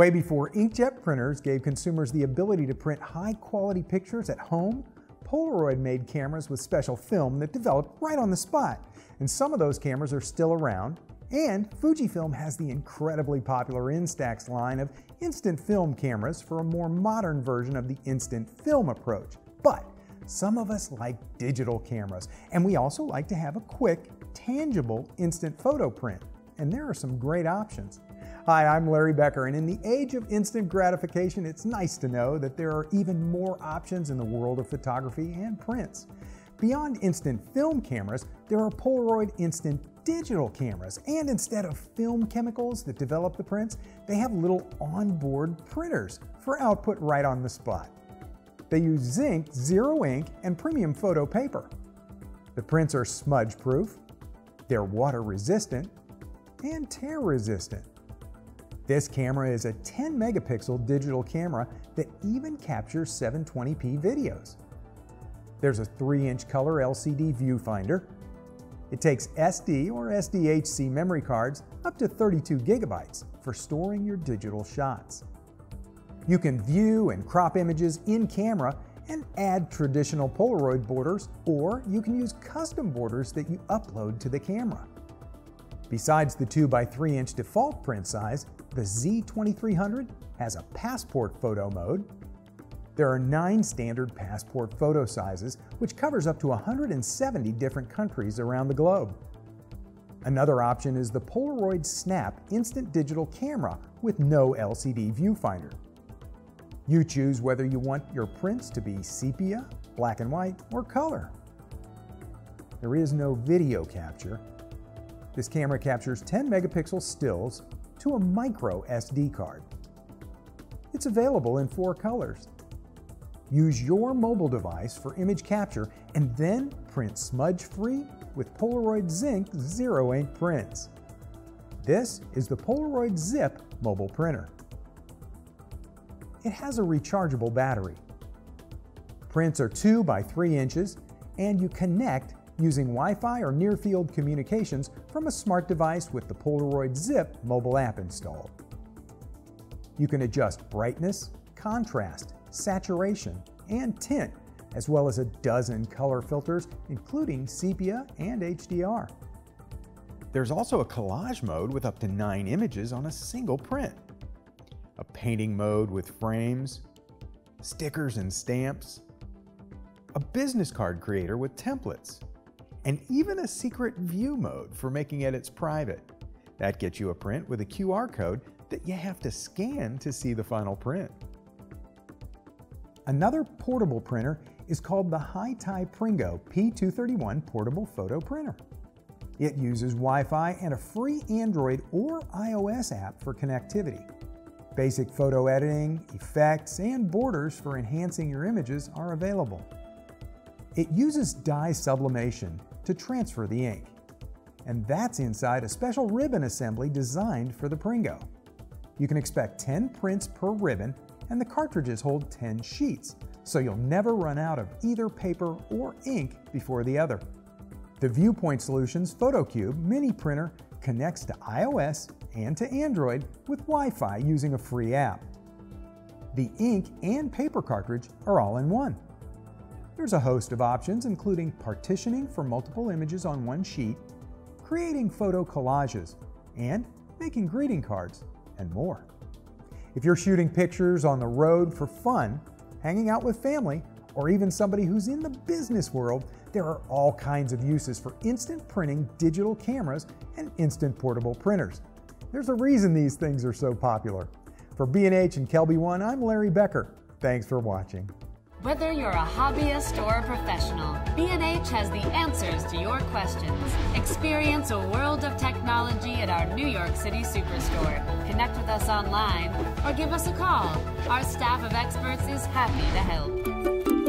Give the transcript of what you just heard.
Way before inkjet printers gave consumers the ability to print high quality pictures at home, Polaroid made cameras with special film that developed right on the spot. And some of those cameras are still around. And Fujifilm has the incredibly popular Instax line of instant film cameras for a more modern version of the instant film approach. But some of us like digital cameras, and we also like to have a quick, tangible instant photo print. And there are some great options. Hi, I'm Larry Becker, and in the age of instant gratification, it's nice to know that there are even more options in the world of photography and prints. Beyond instant film cameras, there are Polaroid instant digital cameras, and instead of film chemicals that develop the prints, they have little onboard printers for output right on the spot. They use ZINK, zero ink, and premium photo paper. The prints are smudge proof, they're water resistant, and tear resistant. This camera is a 10 megapixel digital camera that even captures 720p videos. There's a 3 inch color LCD viewfinder. It takes SD or SDHC memory cards up to 32 gigabytes for storing your digital shots. You can view and crop images in camera and add traditional Polaroid borders, or you can use custom borders that you upload to the camera. Besides the 2 by 3 inch default print size, the Z2300 has a passport photo mode. There are nine standard passport photo sizes, which covers up to 170 different countries around the globe. Another option is the Polaroid Snap Instant Digital Camera with no LCD viewfinder. You choose whether you want your prints to be sepia, black and white, or color. There is no video capture, this camera captures 10 megapixel stills to a micro SD card. It's available in four colors. Use your mobile device for image capture and then print smudge-free with Polaroid ZINK Zero Ink prints. This is the Polaroid Zip mobile printer. It has a rechargeable battery. Prints are 2 by 3 inches and you connect using Wi-Fi or near-field communications from a smart device with the Polaroid Zip mobile app installed. You can adjust brightness, contrast, saturation, and tint, as well as a dozen color filters, including sepia and HDR. There's also a collage mode with up to nine images on a single print, a painting mode with frames, stickers and stamps, a business card creator with templates, and even a secret view mode for making edits private. That gets you a print with a QR code that you have to scan to see the final print. Another portable printer is called the HiTi Pringo P231 Portable Photo Printer. It uses Wi-Fi and a free Android or iOS app for connectivity. Basic photo editing, effects, and borders for enhancing your images are available. It uses dye sublimation to transfer the ink. And that's inside a special ribbon assembly designed for the Pringo. You can expect 10 prints per ribbon and the cartridges hold 10 sheets, so you'll never run out of either paper or ink before the other. The Vupoint Solutions PhotoCube mini printer connects to iOS and to Android with Wi-Fi using a free app. The ink and paper cartridge are all in one. There's a host of options, including partitioning for multiple images on one sheet, creating photo collages, and making greeting cards, and more. If you're shooting pictures on the road for fun, hanging out with family, or even somebody who's in the business world, there are all kinds of uses for instant printing digital cameras and instant portable printers. There's a reason these things are so popular. For B&H and KelbyOne, I'm Larry Becker. Thanks for watching. Whether you're a hobbyist or a professional, B&H has the answers to your questions. Experience a world of technology at our New York City Superstore. Connect with us online or give us a call. Our staff of experts is happy to help.